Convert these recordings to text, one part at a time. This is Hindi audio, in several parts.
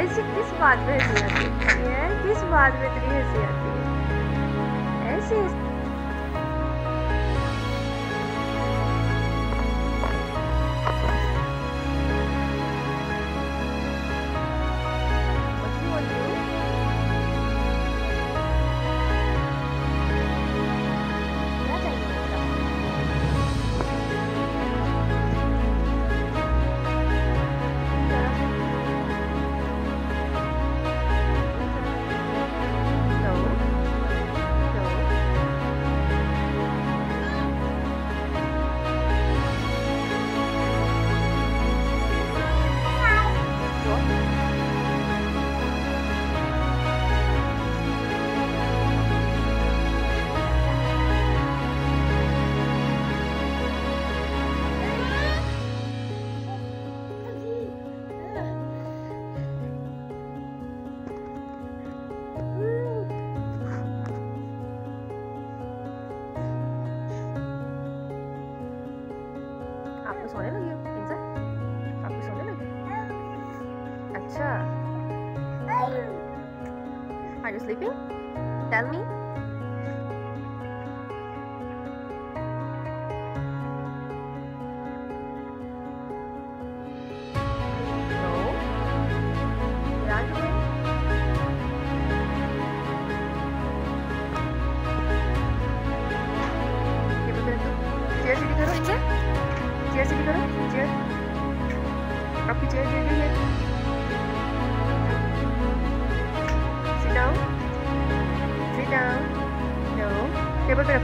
ऐसी किस बात में हँसी आती है? किस बात में इतनी हँसी आती है? ऐसे अच्छा are you sleeping tell me no यार चेयर सीधी करो इंजन चेयर सीधी करो चेयर आपकी चेयर गिर गई है no. टेबल पे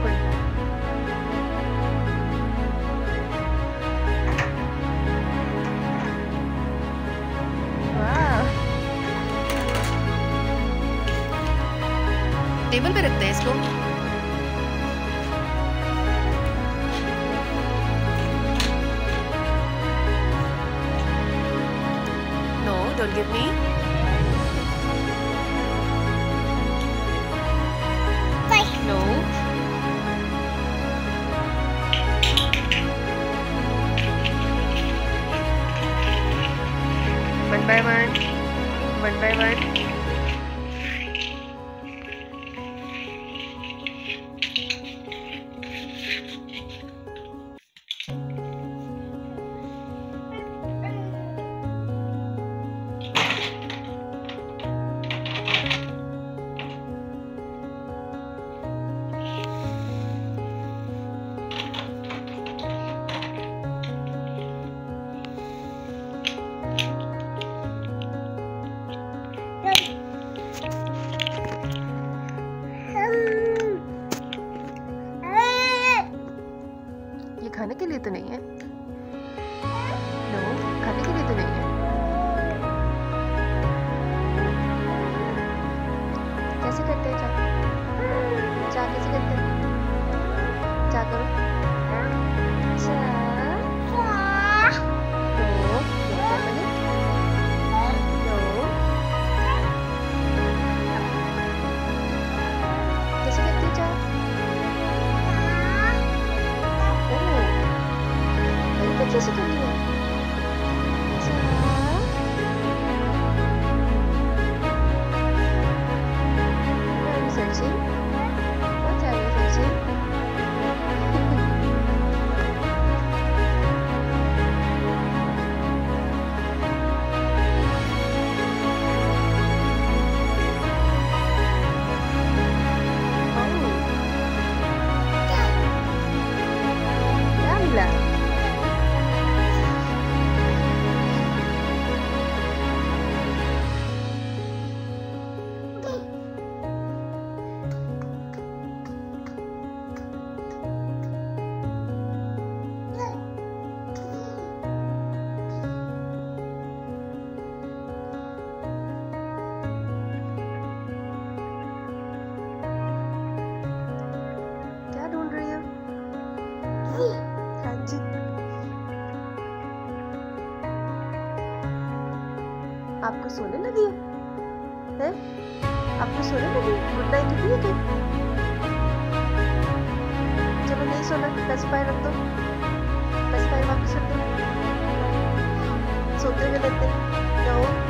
टेबल पे रखते हैं इसको no don't give me bye bye. But bye bye. 这是个。आपको सोने लगी है, हैं? आपको सोने लगी गुड नाइट लिखी है क्या? जब नहीं सोना पैर रख दो। पैर वापस रख दो। सोते हुए लेते